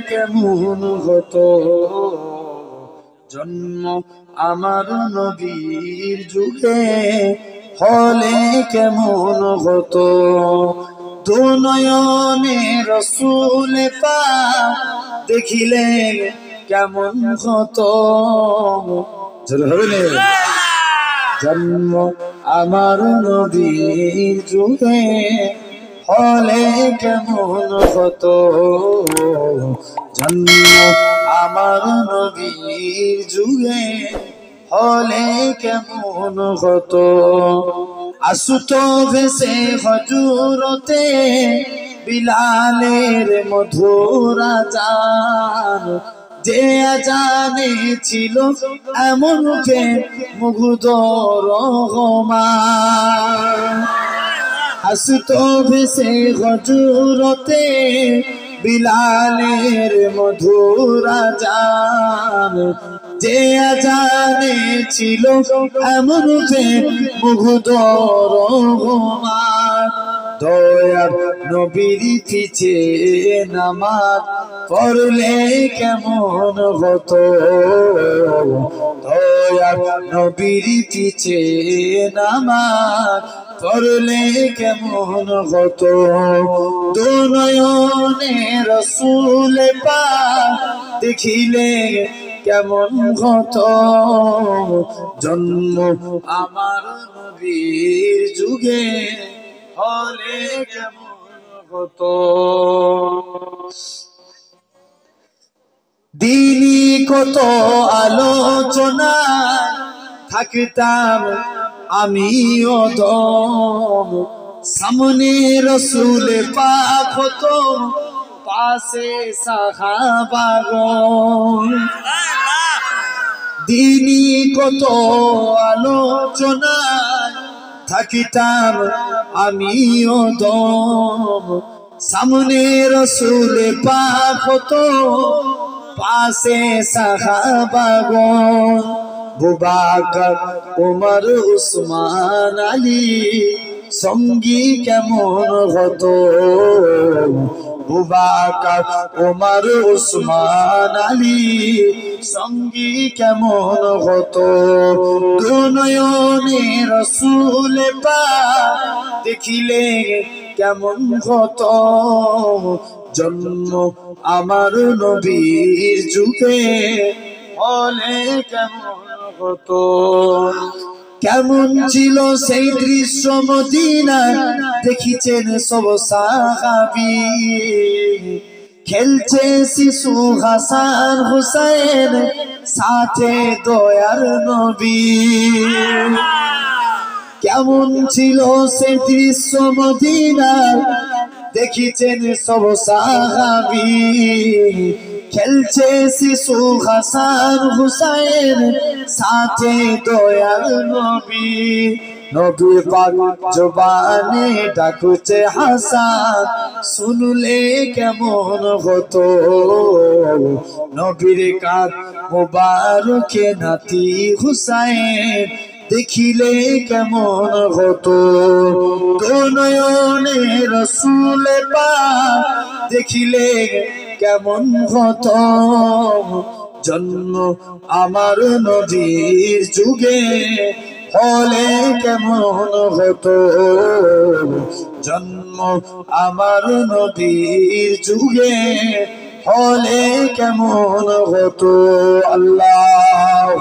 কেমন হতো জন্ম আমার নবীর যুগে হলে কেমন হতো? দুনয়নে রসুল পা দেখিলে কেমন হতো। জন্ম আমার নদীর যুগে হলে কেমন হতো? জন্ম আমার নদীর যুগে হলে কেমন হতো? আসুত ভেসে হজুরতে বিলালের মধুরা যান যে জানে ছিল এমন মুগ্ধ রহমান। হাসত হজুরতে বিলালের মধুরা যান যে জানে ছিল এমন মুগ্ধ রহমান দয়ার নবীর পিছে নামাজ পড়লে কেমন হতো? দয়ার নবীর পিছে নামাজ পড়লে কেমন হতো? দুনয়নে রসুল পা দেখিলে কেমন হতো? জন্ম আমার নবীর যুগে হলে কেমন হতো? দিনী কত আলোচনা থাকতাম আমি দম। সামনে রসুল পাক হতো, পাশে সাহাবাগন দিনী কত আলোচনা থাকিতাম আমিও দম। সামনে রসুল পাক হতো পাশে সাহাবাগন বুবাকর, উমর, উসমান, আলী, সঙ্গী কেমন হতো? বুবাকর উমর, উসমান আলী। সঙ্গী কেমন হতো? দুনয়নে রসুল পা দেখিলে কেমন হতো? জন্ম আমার নবীর যুগে হলে কেমন হতো? কেমন ছিল সেই দৃশ্য মদিনা দেখিছেন সব সাহাবি। খেলছে শিশু হাসান হুসাইন, সাথে দয়ার নবী। কেমন ছিল সে দৃশ্য মদিনা দেখিছেন সব সাহাবি। খেলছে শিশু হাসান হুসাইন, সাথে দয়াল নবী। নবী পাক জবানে ডাকুছে হাসান, শুনলে কেমন হতো? নবীর কাক মোবারকে নাতি হুসাইন, দেখিলে কেমন হতো? নয়নে রসুল পা দেখিলে কেমন হতো জন্ম আমার নদীর যুগে হলে কেমন হতো জন্ম আমার নদীর যুগে হলে কেমন হতো? আল্লাহ